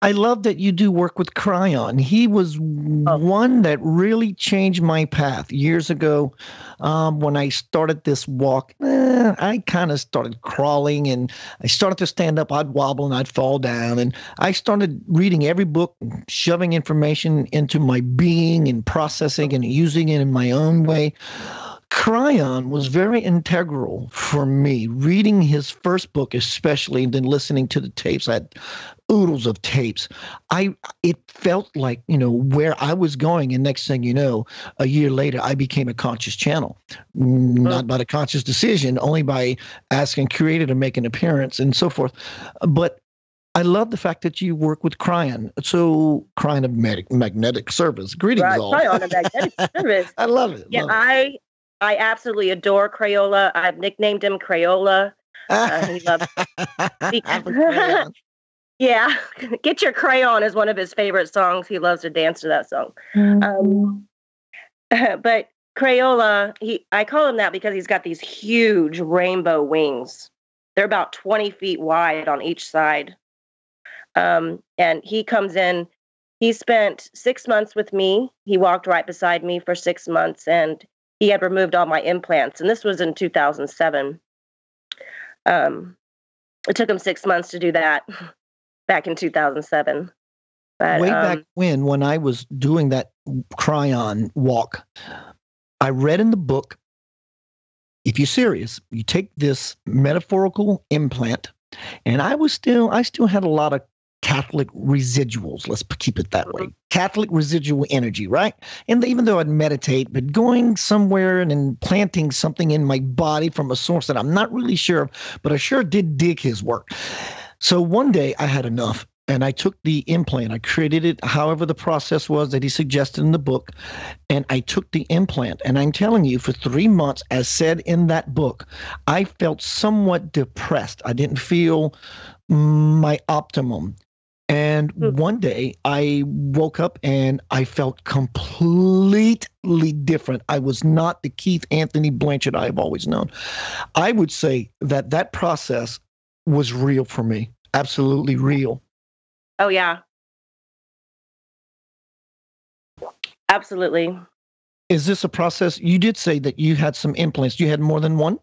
I love that you do work with Kryon. He was oh. one that really changed my path years ago. Um, when I started this walk, eh, I kind of started crawling and I started to stand up. I'd wobble and I'd fall down. And I started reading every book, shoving information into my being and processing and using it in my own way. Kryon was very integral for me. Reading his first book, especially, and then listening to the tapes, I had oodles of tapes. I it felt like you know where I was going, and next thing you know, a year later, I became a conscious channel. Not by a conscious decision, only by asking Creator to make an appearance and so forth. But I love the fact that you work with Kryon. So Kryon of Mag- Magnetic Service. Greetings right, all. Kryon of [LAUGHS] Magnetic Service. I love it. Yeah, love it. I absolutely adore Crayola. I've nicknamed him Crayola. Uh, he [LAUGHS] loves. [LAUGHS] yeah, [LAUGHS] "Get Your Crayon" is one of his favorite songs. He loves to dance to that song. Um, but Crayola, he I call him that because he's got these huge rainbow wings. They're about twenty feet wide on each side. Um, and he comes in. He spent six months with me. He walked right beside me for six months, and he had removed all my implants, and this was in 2007. Um, it took him six months to do that back in 2007. But, Way um, back when, when I was doing that Kryon walk, I read in the book if you're serious, you take this metaphorical implant, and I was still, I still had a lot of Catholic residuals. Let's keep it that way. Uh-huh. Catholic residual energy, right? And even though I'd meditate, but going somewhere and implanting something in my body from a source that I'm not really sure of, but I sure did dig his work. So one day I had enough and I took the implant. I created it however the process was that he suggested in the book. And I took the implant. And I'm telling you, for three months, as said in that book, I felt somewhat depressed. I didn't feel my optimum. And mm. one day I woke up and I felt completely different. I was not the Keith Anthony Blanchard I've always known. I would say that that process was real for me, absolutely real. Oh, yeah. Absolutely. Is this a process? You did say that you had some implants. You had more than one?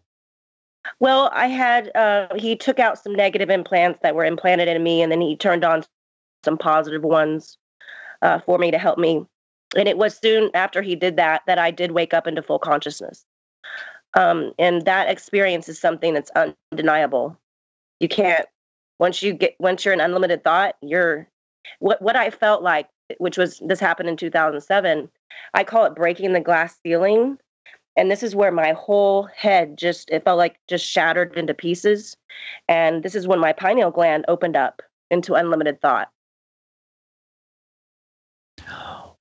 Well, I had, uh, he took out some negative implants that were implanted in me, and then he turned on some positive ones uh, for me to help me. And it was soon after he did that that I did wake up into full consciousness. Um, and that experience is something that's undeniable. You can't once you get once you're an unlimited thought, you're what what I felt like, which was this happened in 2007. I call it breaking the glass ceiling. And this is where my whole head just it felt like just shattered into pieces. And this is when my pineal gland opened up into unlimited thought.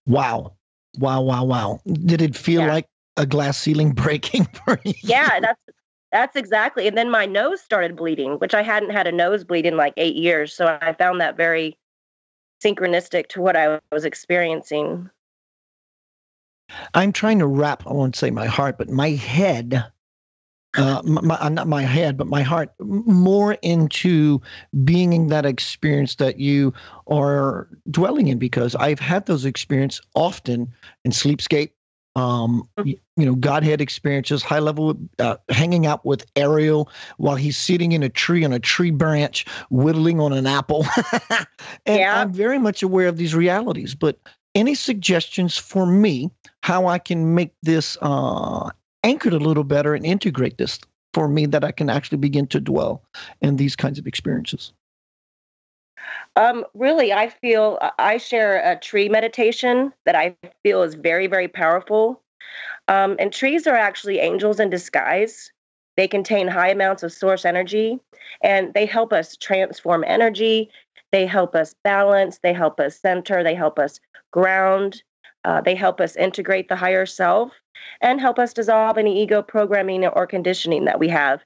Wow. Wow, wow, wow. Did it feel yeah. like a glass ceiling [LAUGHS] breaking for you? Yeah, that's that's exactly. And then my nose started bleeding, which I hadn't had a nosebleed in like 8 years, so I found that very synchronistic to what I was experiencing. I'm trying to wrap, I won't say my heart, but my head uh, my, uh, not my head, but my heart, more into being in that experience that you are dwelling in. Because I've had those experiences often in Sleepscape, um, mm-hmm. you, you, know, Godhead experiences, high level, uh, hanging out with Ariel while he's sitting in a tree on a tree branch, whittling on an apple. [LAUGHS] and yeah. I'm very much aware of these realities. But any suggestions for me how I can make this uh, anchored a little better and integrate this for me that I can actually begin to dwell in these kinds of experiences? Um, really, I feel I share a tree meditation that I feel is very, very powerful. Um, and trees are actually angels in disguise. They contain high amounts of source energy and they help us transform energy. They help us balance. They help us center. They help us ground. Uh, they help us integrate the higher self and help us dissolve any ego programming or conditioning that we have.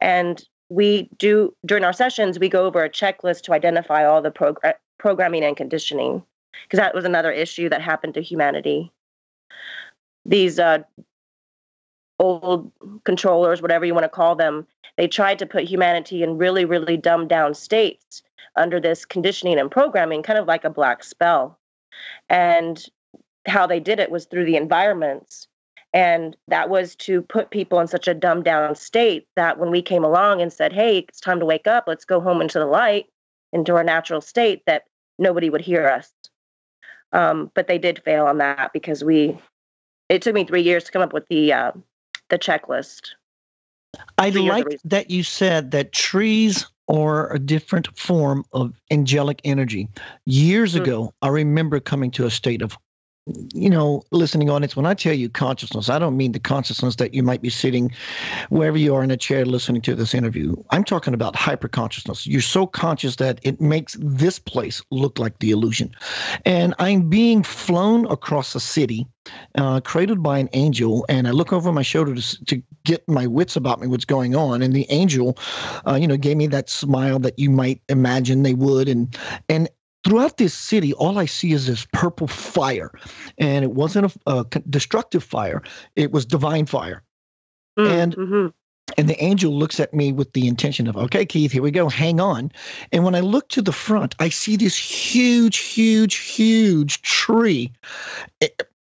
And we do, during our sessions, we go over a checklist to identify all the progr- programming and conditioning, because that was another issue that happened to humanity. These uh, old controllers, whatever you want to call them, they tried to put humanity in really, really dumbed down states under this conditioning and programming, kind of like a black spell. And how they did it was through the environments and that was to put people in such a dumbed down state that when we came along and said, hey, it's time to wake up, let's go home into the light, into our natural state, that nobody would hear us. Um, but they did fail on that because we, it took me three years to come up with the, uh, the checklist. I like that you said that trees are a different form of angelic energy. Years mm-hmm. ago, I remember coming to a state of you know, listening audience, when I tell you consciousness, I don't mean the consciousness that you might be sitting wherever you are in a chair listening to this interview. I'm talking about hyper consciousness. You're so conscious that it makes this place look like the illusion. And I'm being flown across a city, uh, created by an angel, and I look over my shoulder to, to get my wits about me, what's going on. And the angel, uh, you know, gave me that smile that you might imagine they would. And and throughout this city, all I see is this purple fire. And it wasn't a, a destructive fire, it was divine fire. Mm, and mm-hmm. and the angel looks at me with the intention of, okay, Keith, here we go, hang on. And when I look to the front, I see this huge, huge, huge tree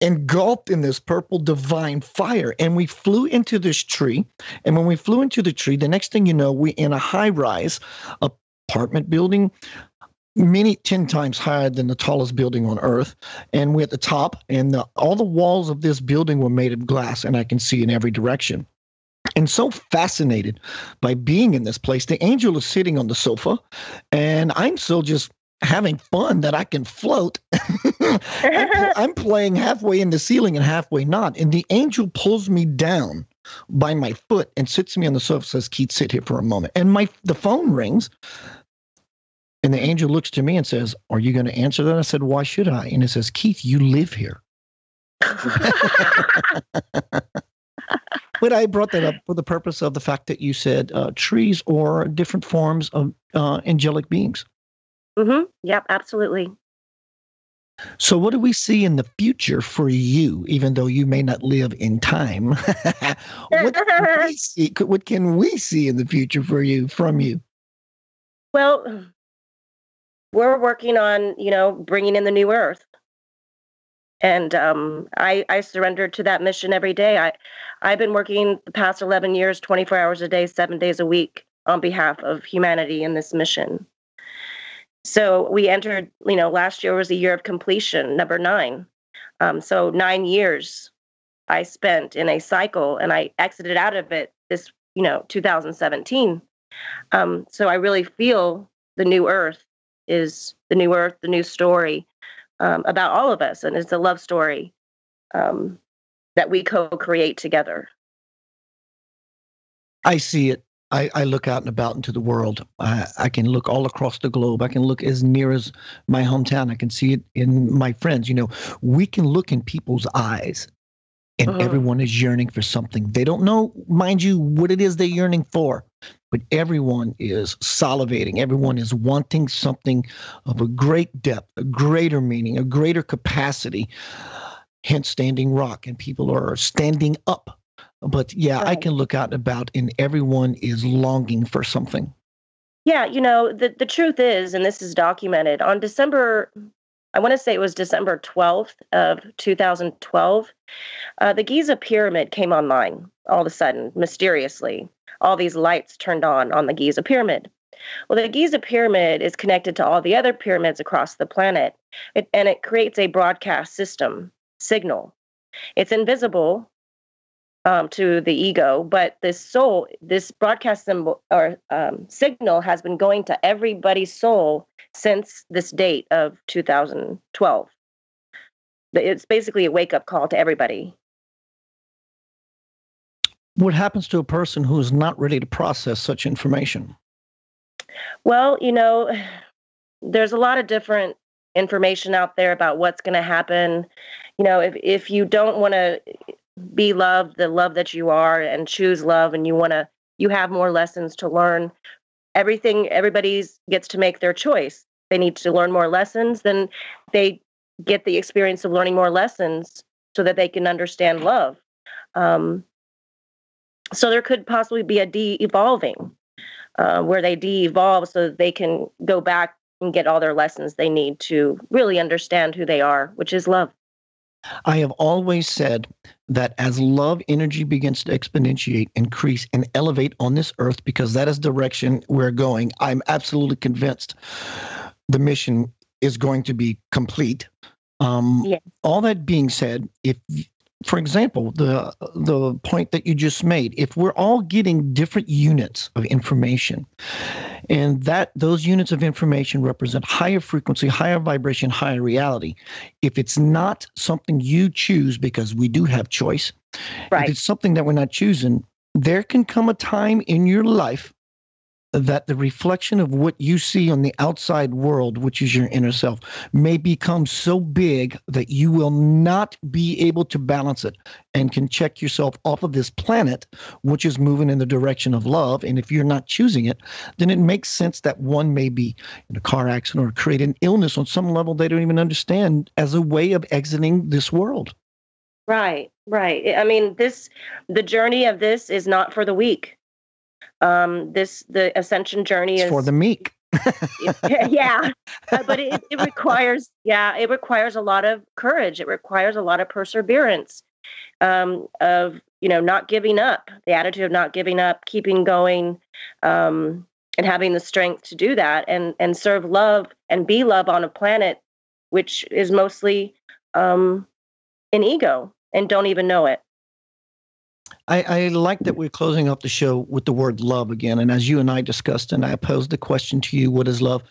engulfed in this purple divine fire. And we flew into this tree. And when we flew into the tree, the next thing you know, we're in a high rise apartment building many 10 times higher than the tallest building on earth. And we're at the top and the, all the walls of this building were made of glass and i can see in every direction. And so fascinated by being in this place the angel is sitting on the sofa and i'm so just having fun that i can float. [LAUGHS] I'm playing halfway in the ceiling and halfway not and the angel pulls me down by my foot and sits me on the sofa says keith sit here for a moment. And my the phone rings And the angel looks to me and says, Are you going to answer that? I said, Why should I? And it says, Keith, you live here. [LAUGHS] but I brought that up for the purpose of the fact that you said uh, trees or different forms of uh, angelic beings. Mm-hmm. Yep, absolutely. So, what do we see in the future for you, even though you may not live in time? [LAUGHS] what, can [LAUGHS] see, what can we see in the future for you, from you? Well, we're working on, you know, bringing in the new earth. And um, I, I surrendered to that mission every day. I, I've been working the past 11 years, 24 hours a day, seven days a week on behalf of humanity in this mission. So we entered, you know, last year was a year of completion, number nine. Um, so nine years I spent in a cycle and I exited out of it this, you know, 2017. Um, so I really feel the new earth is the new earth, the new story um, about all of us. And it's a love story um, that we co create together. I see it I, I, look out and about into the world. I, I, can look all across the globe. I can look as near as my hometown. I can see it in my friends. You know, we can look in people's eyes, and uh-huh. everyone is yearning for something. They don't know, mind you, what it is they're yearning for, but everyone is salivating. Everyone is wanting something of a great depth, a greater meaning, a greater capacity. Hence, standing rock, and people are standing up but yeah, right. I can look out and about, and everyone is longing for something. Yeah, you know, the, the truth is, and this is documented on December, I want to say it was December 12th of 2012, uh, the Giza pyramid came online all of a sudden, mysteriously. All these lights turned on on the Giza pyramid. Well, the Giza pyramid is connected to all the other pyramids across the planet, and it creates a broadcast system signal. It's invisible um, to the ego, but this soul, this broadcast symbol or um, signal has been going to everybody's soul since this date of 2012. It's basically a wake up call to everybody. What happens to a person who is not ready to process such information? Well, you know, there's a lot of different information out there about what's going to happen. You know, if if you don't want to be loved the love that you are and choose love and you want to you have more lessons to learn everything everybody's gets to make their choice they need to learn more lessons then they get the experience of learning more lessons so that they can understand love um, so there could possibly be a de-evolving uh, where they de-evolve so that they can go back and get all their lessons they need to really understand who they are which is love I have always said that as love energy begins to exponentiate, increase, and elevate on this earth, because that is direction we're going, I'm absolutely convinced the mission is going to be complete. Um, yeah. All that being said, if for example, the the point that you just made, if we're all getting different units of information, and that those units of information represent higher frequency, higher vibration, higher reality, if it's not something you choose because we do have choice, right. if it's something that we're not choosing, there can come a time in your life that the reflection of what you see on the outside world, which is your inner self, may become so big that you will not be able to balance it and can check yourself off of this planet, which is moving in the direction of love. And if you're not choosing it, then it makes sense that one may be in a car accident or create an illness on some level they don't even understand as a way of exiting this world. Right, right. I mean, this, the journey of this is not for the weak um, this the ascension journey it's is for the meek. [LAUGHS] yeah, uh, but it, it requires yeah it requires a lot of courage. It requires a lot of perseverance um, of you know not giving up, the attitude of not giving up, keeping going, um, and having the strength to do that and and serve love and be love on a planet which is mostly um, an ego and don't even know it. I, I, like that we're closing up the show with the word love again. And as you and I discussed, and I posed the question to you, what is love?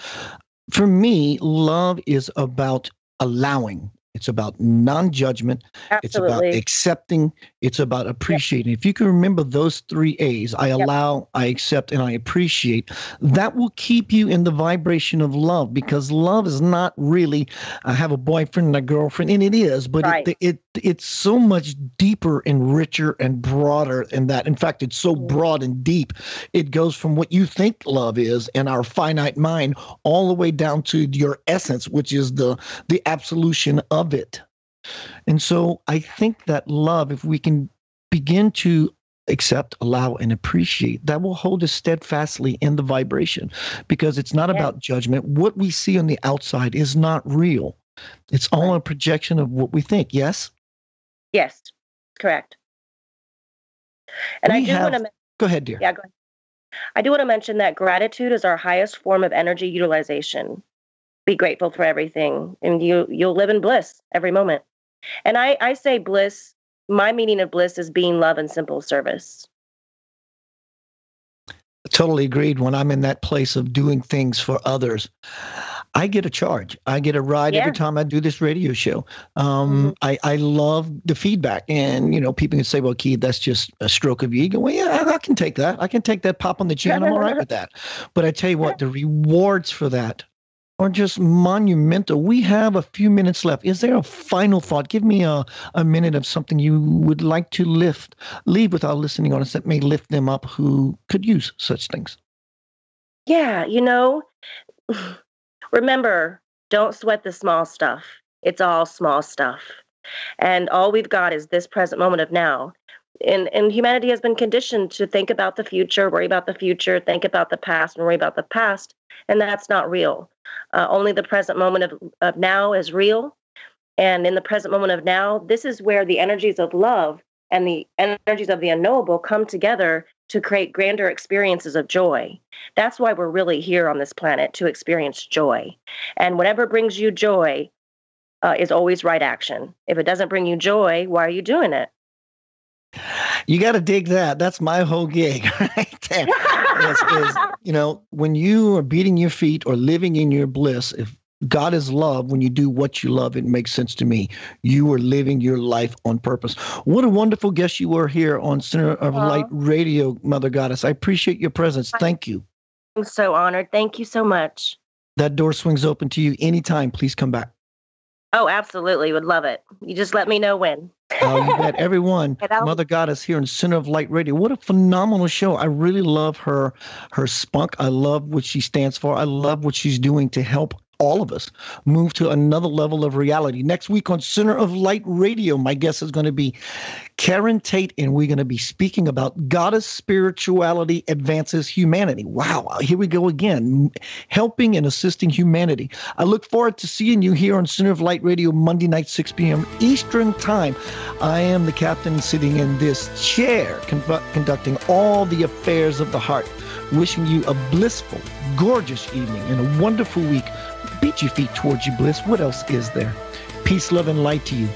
For me, love is about allowing. It's about non judgment. It's about accepting. It's about appreciating. If you can remember those three A's I yep. allow, I accept, and I appreciate that will keep you in the vibration of love because love is not really, I have a boyfriend and a girlfriend, and it is, but right. it, it it's so much deeper and richer and broader than that. In fact, it's so mm. broad and deep. It goes from what you think love is in our finite mind all the way down to your essence, which is the the absolution of it. And so I think that love, if we can begin to accept, allow, and appreciate, that will hold us steadfastly in the vibration because it's not yeah. about judgment. What we see on the outside is not real. It's all a projection of what we think. Yes? Yes, correct. And we I do have, want to go ahead, dear. Yeah, go ahead. I do want to mention that gratitude is our highest form of energy utilization be grateful for everything and you you'll live in bliss every moment and i i say bliss my meaning of bliss is being love and simple service totally agreed when i'm in that place of doing things for others I get a charge. I get a ride yeah. every time I do this radio show. Um, mm-hmm. I, I love the feedback. And, you know, people can say, well, Keith, that's just a stroke of ego. Well, yeah, I, I can take that. I can take that pop on the chin. I'm all right with that. But I tell you what, [LAUGHS] the rewards for that are just monumental. We have a few minutes left. Is there a final thought? Give me a, a minute of something you would like to lift, leave with our listening audience that may lift them up who could use such things. Yeah, you know, [SIGHS] remember, don't sweat the small stuff. It's all small stuff. And all we've got is this present moment of now. And, and humanity has been conditioned to think about the future, worry about the future, think about the past, and worry about the past. And that's not real uh, only the present moment of, of now is real. And in the present moment of now, this is where the energies of love and the energies of the unknowable come together to create grander experiences of joy. That's why we're really here on this planet to experience joy. And whatever brings you joy uh, is always right action. If it doesn't bring you joy, why are you doing it? You got to dig that. That's my whole gig [LAUGHS] right there. is, is, you know, when you are beating your feet or living in your bliss, if God is love, when you do what you love, it makes sense to me. You are living your life on purpose. What a wonderful guest you were here on Center of Aww. Light Radio, Mother Goddess. I appreciate your presence. Thank you. I'm so honored. Thank you so much. That door swings open to you anytime. Please come back. Oh, absolutely. Would love it. You just let me know when. uh, you met [LAUGHS] everyone. Mother Goddess here in Center of Light Radio. What a phenomenal show. I really love her her spunk. I love what she stands for. I love what she's doing to help all of us move to another level of reality. Next week on Center of Light Radio, my guest is going to be Karen Tate, and we're going to be speaking about Goddess Spirituality Advances Humanity. Wow, here we go again, helping and assisting humanity. I look forward to seeing you here on Center of Light Radio Monday night, 6 p.m. Eastern Time. I am the captain sitting in this chair, con- conducting all the affairs of the heart. Wishing you a blissful, gorgeous evening and a wonderful week Beat your feet towards your bliss. What else is there? Peace, love, and light to you.